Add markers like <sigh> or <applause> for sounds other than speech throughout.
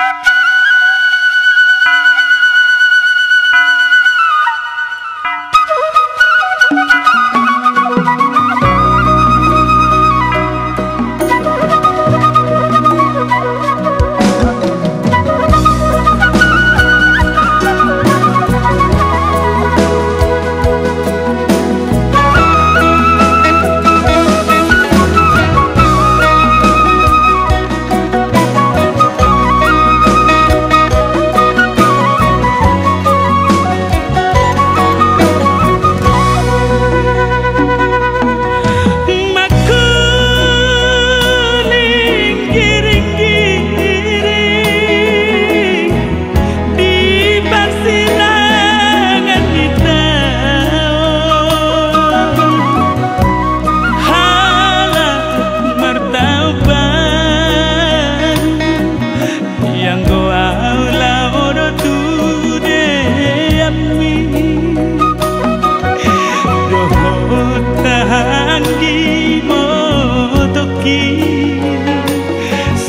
you <laughs>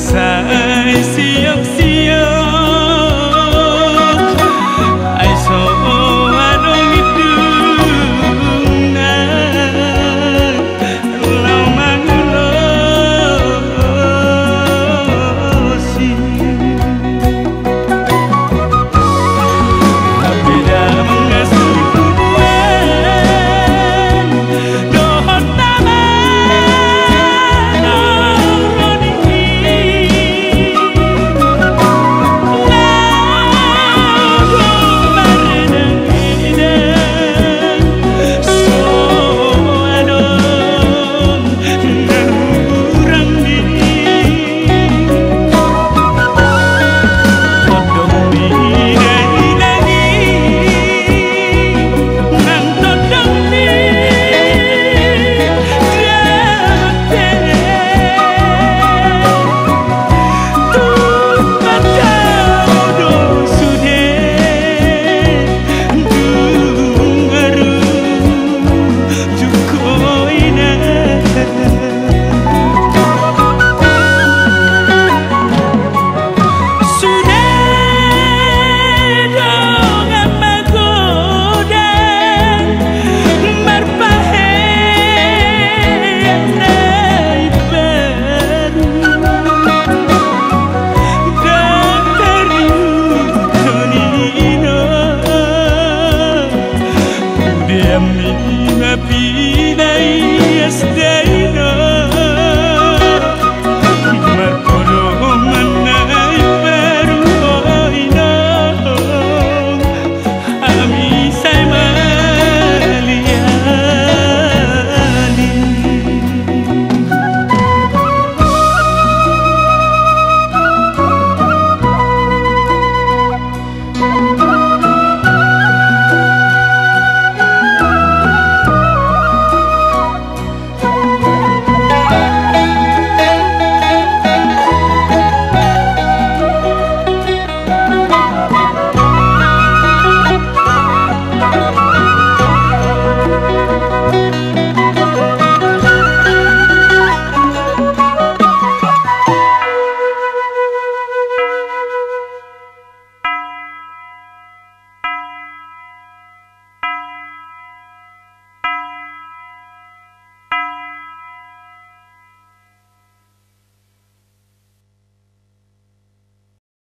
在心